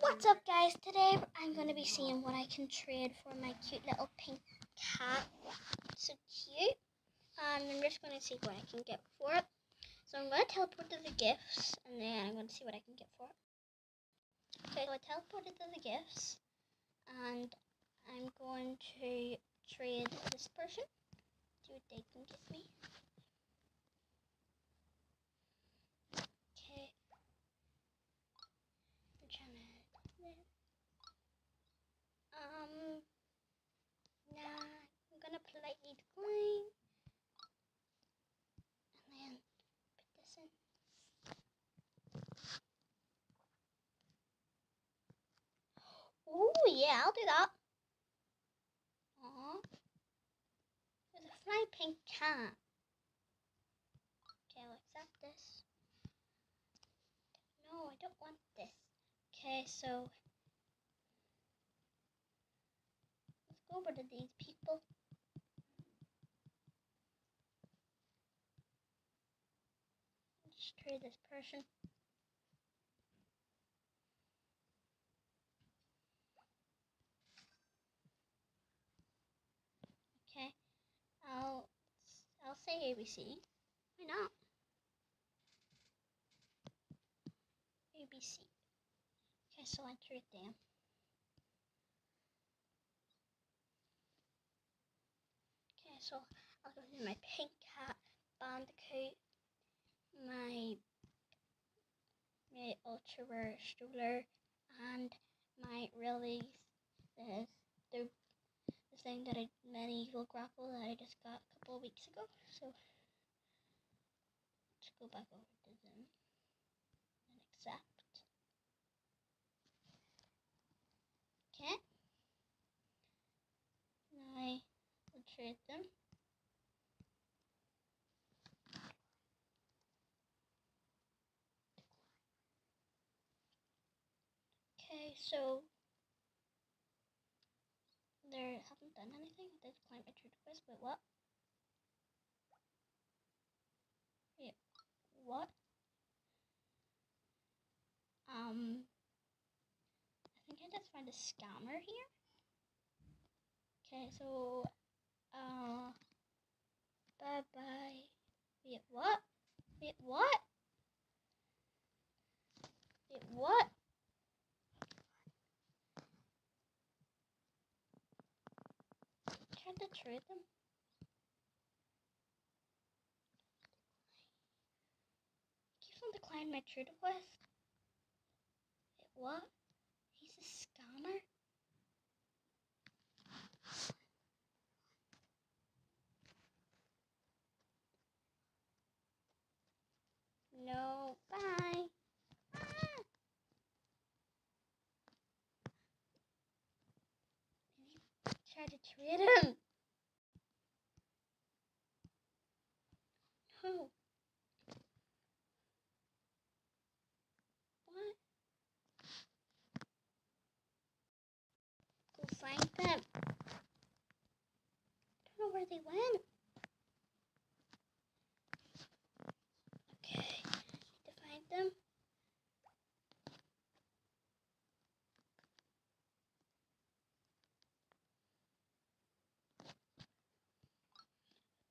What's up guys? Today I'm going to be seeing what I can trade for my cute little pink cat. So cute. And I'm just going to see what I can get for it. So I'm going to teleport to the gifts and then I'm going to see what I can get for it. Okay, so I teleported to the gifts and I'm going to trade this person. See what they can give me. Okay. I'm trying to um, nah, I'm gonna politely. And then put this in. Oh, yeah, I'll do that. Aww. There's a fly pink cat. Okay, I'll accept this. No, I don't want this. Okay, so let's go over to these people. Trade this person. Okay, I'll I'll say ABC. Why not? ABC. Okay, so I trade them. so I'll go through my pink cat, bandicoot, my my ultra rare stroller, and my really the the the thing that I medieval grapple that I just got a couple of weeks ago. So let's go back over to them and accept. Okay. Now I will trade them. Okay, so they haven't done anything. They've climbed my true quest, but what? Wait, what? Um, I think I just found a scammer here. Okay, so, uh, bye bye. Wait, what? Wait, what? Wait, what? Tried to trade them. Keeps on declining my trade request. Wait, what? He's a scammer? No, bye. Ah. Try to trade him. No. What? Go find them. I don't know where they went. Okay, need to find them.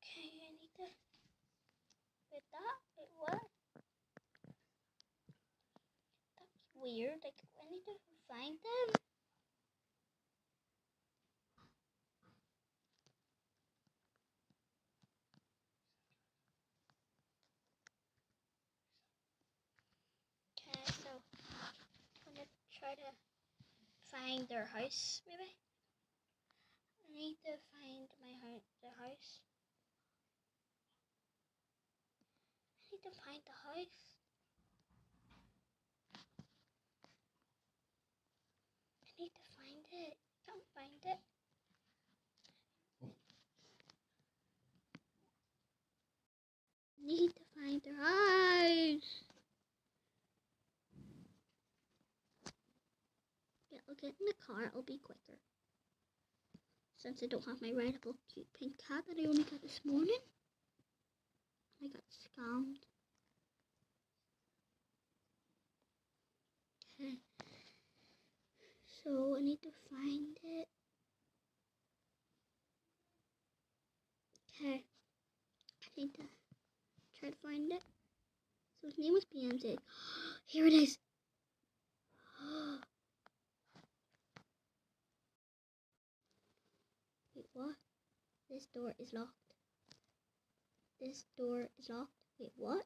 Okay, I need to. Wait, that? Wait, what? That's weird. Like, I need to find them. Try to find their house, maybe. I need to find my house, their house. I need to find the house. I need to find it. Can't find it. Need to find their it in the car, it'll be quicker. Since I don't have my rideable cute pink cat that I only got this morning. I got scammed. Okay. So I need to find it. Okay. I need to try to find it. So his name was BMZ. Here it is. This door is locked. This door is locked. Wait, what?